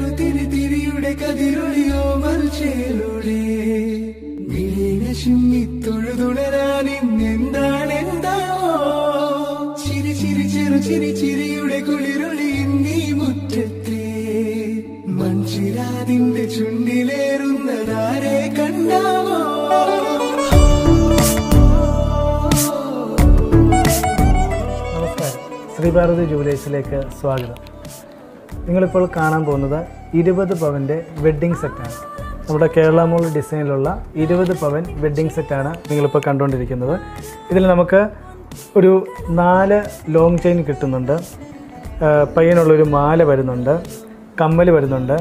ചെറുതിരി തിരിയുടെ കതിരൊളിയോ മൽച്ചേലൂടെ ചിമ്മി തൊഴുതുണരാൻ ഇന്നെന്താണ് എന്താണോ ചിരി ചിരി ചെറു ചിരി ചിരിയുടെ കുളിരൊളി നീ മുറ്റത്തെ. മൺചിരാതിന്റെ ചുണ്ടിലേറുന്നതാരെ കണ്ടാവോ ശ്രീഭാരതി ജുവലേഴ്സിലേക്ക് സ്വാഗതം. നിങ്ങളിപ്പോൾ കാണാൻ പോകുന്നത് ഇരുപത് പവന്റെ വെഡ്ഡിംഗ് സെറ്റാണ്. നമ്മുടെ കേരള മോൾ ഡിസൈനിലുള്ള ഇരുപത് പവൻ വെഡ്ഡിംഗ് സെറ്റാണ് നിങ്ങളിപ്പോൾ കണ്ടുകൊണ്ടിരിക്കുന്നത്. ഇതിൽ നമുക്ക് ഒരു നാല് ലോങ് ചെയിൻ കിട്ടുന്നുണ്ട്. പയ്യനുള്ളൊരു മാല വരുന്നുണ്ട്. കമ്മൽ വരുന്നുണ്ട്.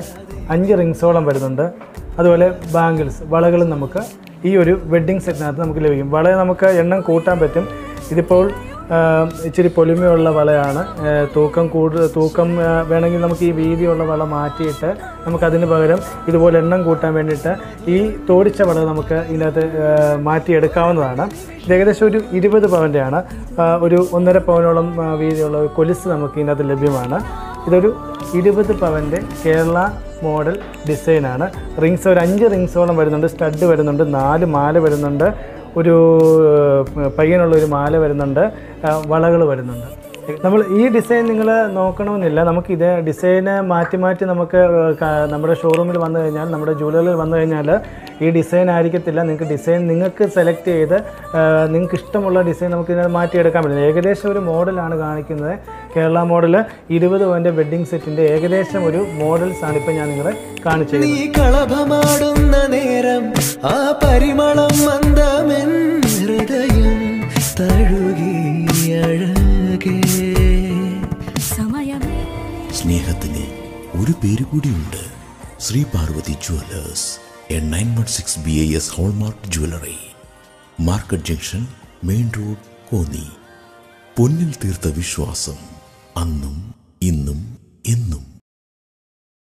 അഞ്ച് റിങ്സോളം വരുന്നുണ്ട്. അതുപോലെ ബാങ്കിൾസ് വളകളും നമുക്ക് ഈ ഒരു വെഡ്ഡിംഗ് സെറ്റിനകത്ത് നമുക്ക് ലഭിക്കും. വള നമുക്ക് എണ്ണം കൂട്ടാൻ പറ്റും. ഇതിപ്പോൾ ഇച്ചിരി പൊലിമയുള്ള വളയാണ് തൂക്കം കൂടുതൽ തൂക്കം വേണമെങ്കിൽ നമുക്ക് ഈ വീതിയുള്ള വള മാറ്റിയിട്ട് നമുക്കതിന് പകരം ഇതുപോലെ എണ്ണം കൂട്ടാൻ വേണ്ടിയിട്ട് ഈ തോടിച്ച വള നമുക്ക് ഇതിനകത്ത് മാറ്റിയെടുക്കാവുന്നതാണ്. ഏകദേശം ഒരു ഇരുപത് പവന്റെയാണ്. ഒരു ഒന്നര പവനോളം വീതിയുള്ള ഒരു കൊലുസ് നമുക്ക് ഇതിനകത്ത് ലഭ്യമാണ്. ഇതൊരു ഇരുപത് പവന്റെ കേരള മോഡൽ ഡിസൈനാണ്. റിങ്സ് ഒരു അഞ്ച് റിങ്സോളം വരുന്നുണ്ട് സ്റ്റഡ് വരുന്നുണ്ട് നാല് മാല വരുന്നുണ്ട്. ഒരു പയ്യനുള്ള ഒരു മാല വരുന്നുണ്ട് വളകൾ വരുന്നുണ്ട്. നമ്മൾ ഈ ഡിസൈൻ നിങ്ങൾ നോക്കണമെന്നില്ല. നമുക്ക് ഇതേ ഡിസൈന് മാറ്റി മാറ്റി നമുക്ക് നമ്മുടെ ഷോറൂമിൽ വന്നു കഴിഞ്ഞാൽ നമ്മുടെ ജ്വല്ലറിയിൽ വന്നു കഴിഞ്ഞാൽ ഈ ഡിസൈൻ ആയിരിക്കത്തില്ല. നിങ്ങൾക്ക് ഡിസൈൻ നിങ്ങൾക്ക് സെലക്ട് ചെയ്ത് നിങ്ങൾക്ക് ഇഷ്ടമുള്ള ഡിസൈൻ നമുക്ക് ഇതിനകത്ത് മാറ്റിയെടുക്കാൻ പറ്റും ഏകദേശം ഒരു മോഡലാണ് കാണിക്കുന്നത്. കേരള മോഡൽ ഇരുപത് പവന്റെ വെഡ്ഡിംഗ് സെറ്റിന്റെ ഏകദേശം ഒരു മോഡൽസ് ആണ് ഇപ്പോൾ ഞാൻ നിങ്ങളെ കാണിച്ചു തരുന്നത്. നീ കളഭമാടുന്ന നേരം ആ പരിമളം മന്ദമെൻ ഹൃദയം തഴുകി സ്നേഹത്തിന് ഒരു പേര് കൂടിയുണ്ട്. Shri Parvathi jewellers A nine one six B I S hallmark jewellery market junction main road Konni പൊന്നിൽ തീർത്ത വിശ്വാസം അന്നും ഇന്നും എന്നും.